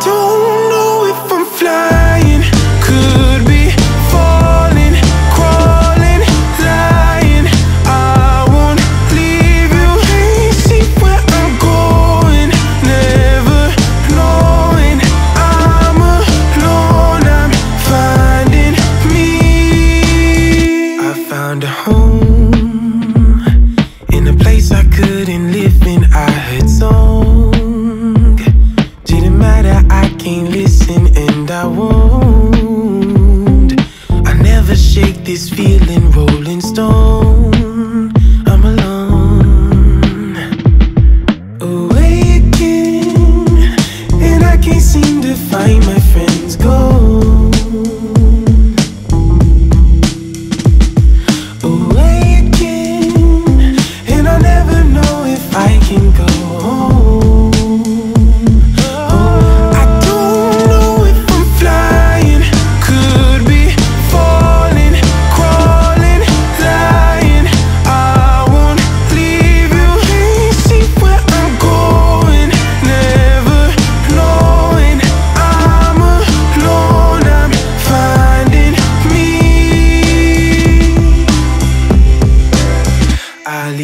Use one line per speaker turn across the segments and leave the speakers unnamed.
to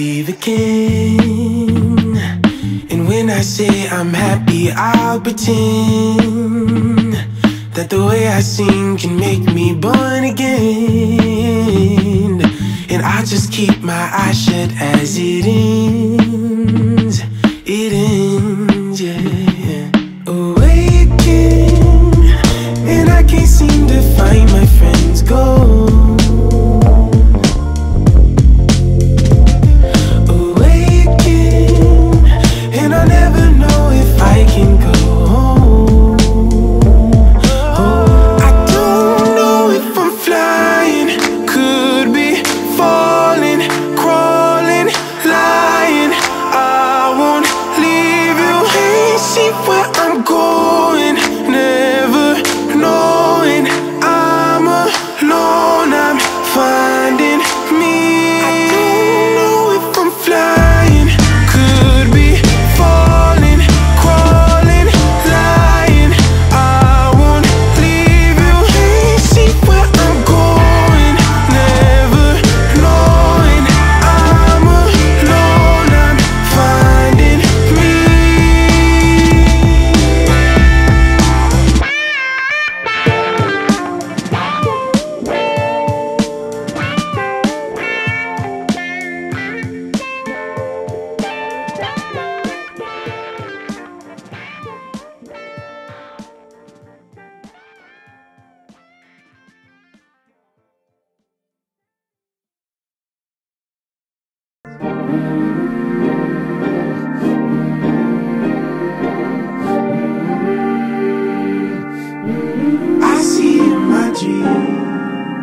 the king. And when I say I'm happy I'll pretend That the way I sing can make me born again. And I just keep my eyes shut as it is.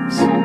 lives.